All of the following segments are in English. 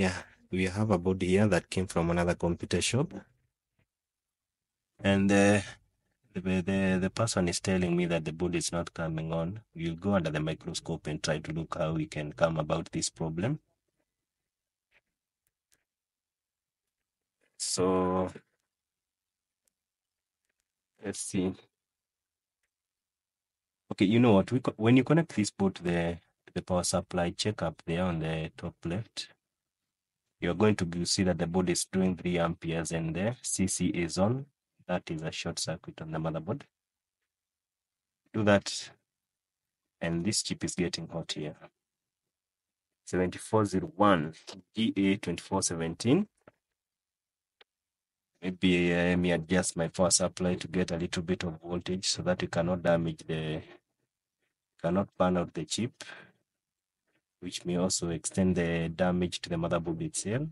yeah, we have a board here that came from another computer shop. And uh, the, the, the person is telling me that the board is not coming on. We'll go under the microscope and try to look how we can come about this problem. So let's see. Okay, you know what? We when you connect this board to the the power supply, check up there on the top left. You're going to see that the board is doing three amperes and the CC is on. That is a short circuit on the motherboard. Do that, and this chip is getting hot here. 7401 GA2417. Maybe let me adjust my power supply to get a little bit of voltage so that we cannot damage the, cannot burn out the chip, which may also extend the damage to the motherboard itself.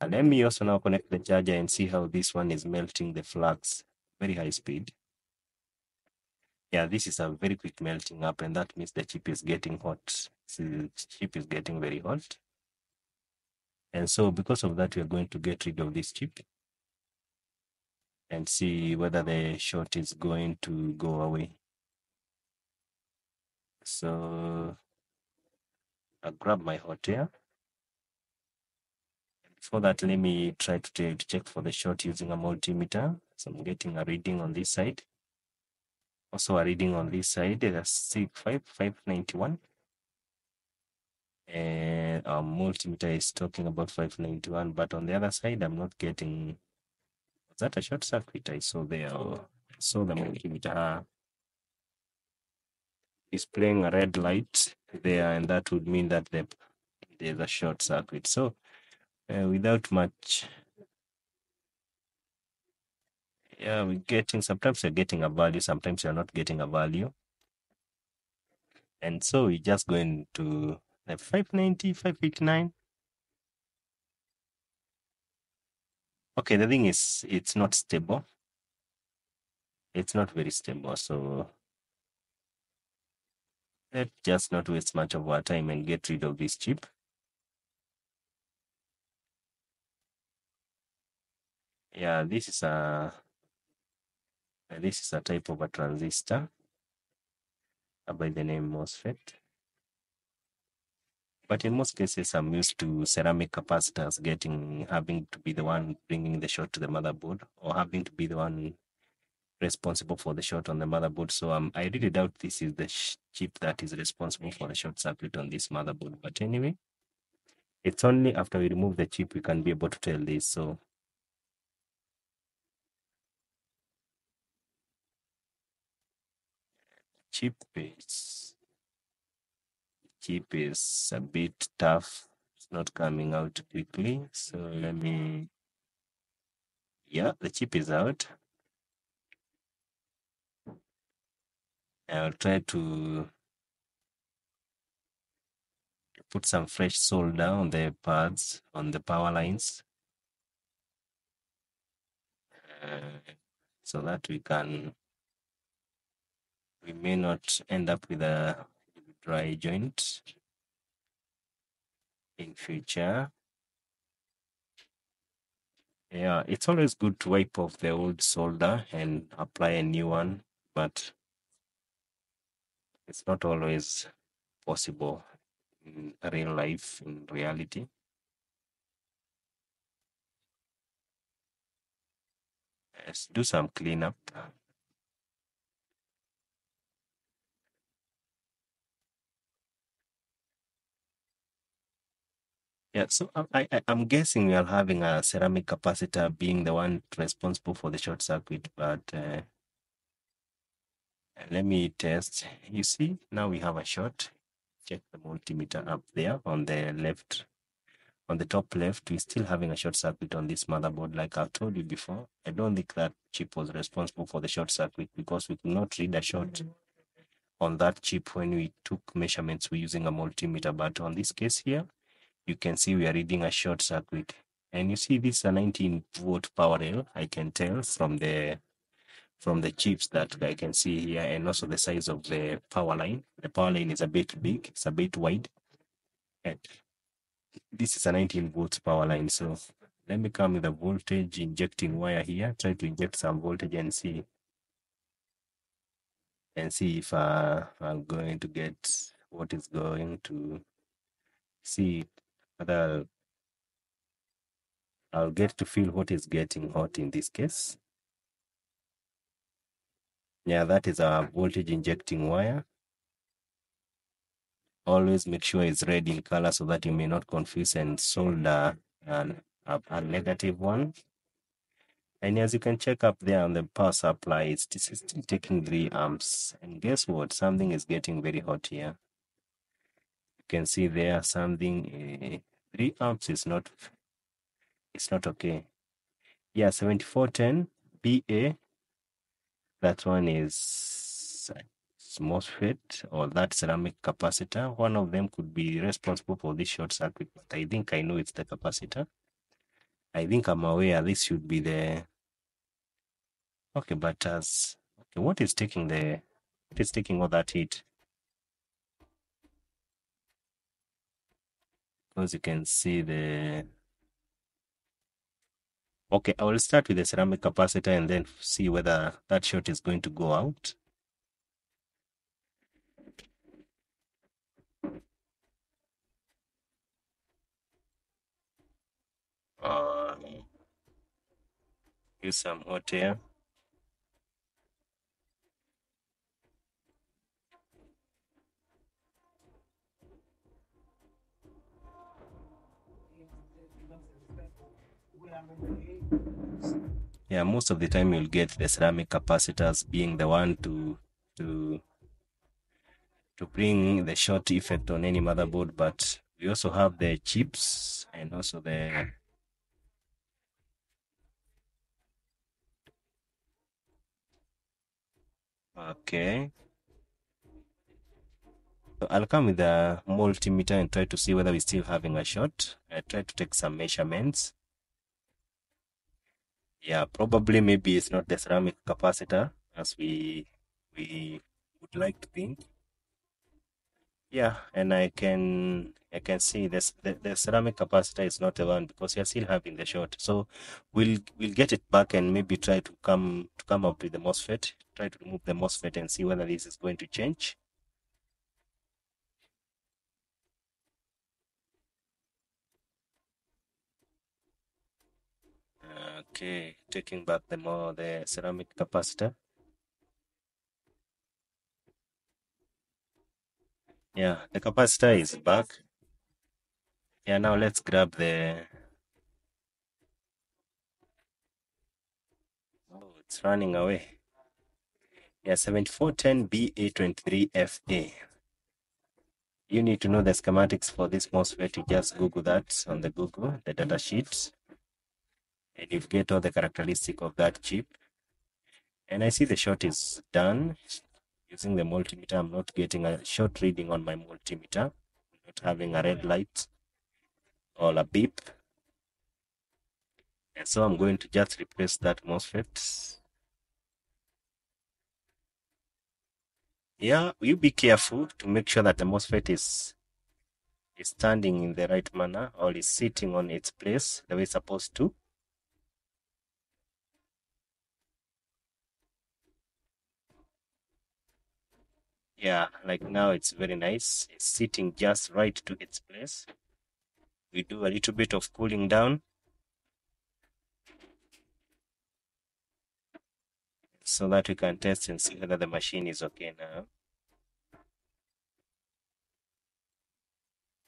And let me also now connect the charger and see how this one is melting the flux, very high speed. Yeah, this is a very quick melting up, and that means the chip is getting hot. So the chip is getting very hot. And so because of that, we are going to get rid of this chip and see whether the short is going to go away. So I'll grab my hot air. Before that, let me try to, check for the short using a multimeter. So I'm getting a reading on this side. Also a reading on this side, that's five ninety one. And our multimeter is talking about 591, but on the other side, I'm not getting. Was that a short circuit I saw there? Or I saw the multimeter ah, displaying a red light there, and that would mean that the, there's a short circuit. So, uh, without much, yeah, we're getting sometimes you're getting a value, sometimes you're not getting a value. And so we're just going to the 590, 589. Okay, the thing is, it's not stable. It's not very stable. So let's just not waste much of our time and get rid of this chip. Yeah, this is a this is a type of a transistor uh, by the name MOSFET. But in most cases, I'm used to ceramic capacitors getting having to be the one bringing the shot to the motherboard or having to be the one responsible for the short on the motherboard. So um, I really doubt this is the chip that is responsible for the short circuit on this motherboard. But anyway, it's only after we remove the chip we can be able to tell this. So chip is chip is a bit tough. It's not coming out quickly. So let me yeah, the chip is out. I'll try to put some fresh solder on the pads on the power lines. Uh, so that we can we may not end up with a dry joint in future. Yeah it's always good to wipe off the old solder and apply a new one but it's not always possible in real life in reality. Let's do some cleanup. Yeah, so um, I, I, I'm guessing we are having a ceramic capacitor being the one responsible for the short circuit, but uh, let me test. You see, now we have a short. Check the multimeter up there on the left. On the top left, we're still having a short circuit on this motherboard. Like I've told you before, I don't think that chip was responsible for the short circuit because we could not read a short on that chip when we took measurements we're using a multimeter. But on this case here, you can see we are reading a short circuit. And you see this is a 19 volt power rail, I can tell from the from the chips that I can see here and also the size of the power line. The power line is a bit big, it's a bit wide. And this is a 19 volts power line. So let me come with a voltage injecting wire here. Try to inject some voltage and see and see if uh, I'm going to get what is going to see whether I'll get to feel what is getting hot in this case. Yeah, that is a voltage injecting wire. Always make sure it's red in color so that you may not confuse and solder an, a, a negative one. And as you can check up there on the power supply, it's still taking 3 amps. And guess what? Something is getting very hot here. You can see there something, uh, 3 amps is not, it's not okay. Yeah, 7410 BA, that one is uh, MOSFET or that ceramic capacitor. One of them could be responsible for this short circuit, but I think I know it's the capacitor. I think I'm aware this should be the Okay, but as okay, what is taking the what is taking all that heat? Because you can see the okay, I will start with the ceramic capacitor and then see whether that short is going to go out. Uh, use some hot air. Yeah most of the time you'll get the ceramic capacitors being the one to to to bring the short effect on any motherboard but we also have the chips and also the okay so I'll come with a multimeter and try to see whether we're still having a short. I try to take some measurements yeah probably maybe it's not the ceramic capacitor as we we would like to think. Yeah and i can i can see this the, the ceramic capacitor is not the one because you're still having the short. So we'll we'll get it back and maybe try to come to come up with the mosfet try to remove the mosfet and see whether this is going to change Okay, taking back the more the ceramic capacitor. Yeah, the capacitor is back. Yeah, now let's grab the Oh, it's running away. Yeah, 7410BA23FA. You need to know the schematics for this MOSFET. You just Google that on the Google, the data sheet and you get all the characteristic of that chip. And I see the short is done using the multimeter. I'm not getting a short reading on my multimeter, not having a red light or a beep. And so I'm going to just replace that MOSFET. Yeah, you be careful to make sure that the MOSFET is is standing in the right manner or is sitting on its place the way it's supposed to. Yeah like now it's very nice. It's sitting just right to its place. We do a little bit of cooling down. So that we can test and see whether the machine is okay now.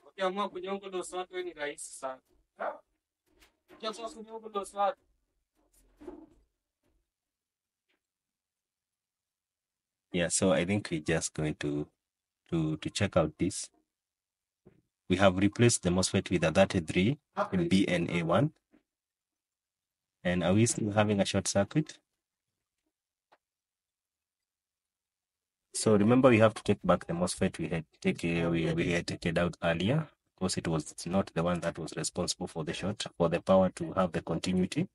Ukiamua yeah so i think we're just going to to to check out this. We have replaced the MOSFET with a 33 BNA1 and are we still having a short circuit? So remember we have to take back the MOSFET we had taken uh, we, we had taken out earlier because it was not the one that was responsible for the short for the power to have the continuity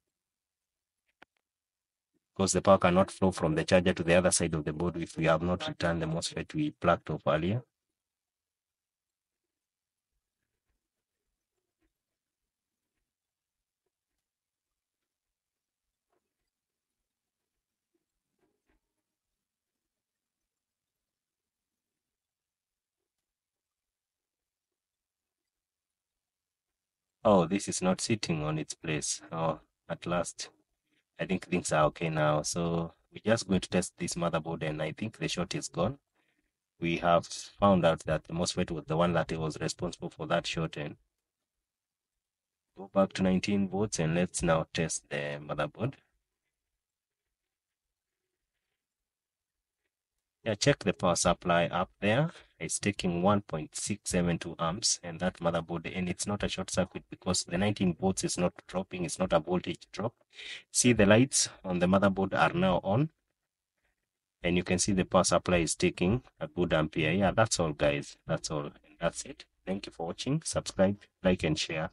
because the power cannot flow from the charger to the other side of the board if we have not returned the MOSFET we plugged off earlier. Oh, this is not sitting on its place. Oh, at last. I think things are okay now. So we're just going to test this motherboard and I think the short is gone. We have found out that the MOSFET was the one that was responsible for that short and go back to 19 volts and let's now test the motherboard. Yeah, check the power supply up there. It's taking 1.672 amps and that motherboard and it's not a short circuit because the 19 volts is not dropping, it's not a voltage drop. See the lights on the motherboard are now on and you can see the power supply is taking a good ampere. Yeah, that's all guys. That's all. And that's it. Thank you for watching. Subscribe, like and share.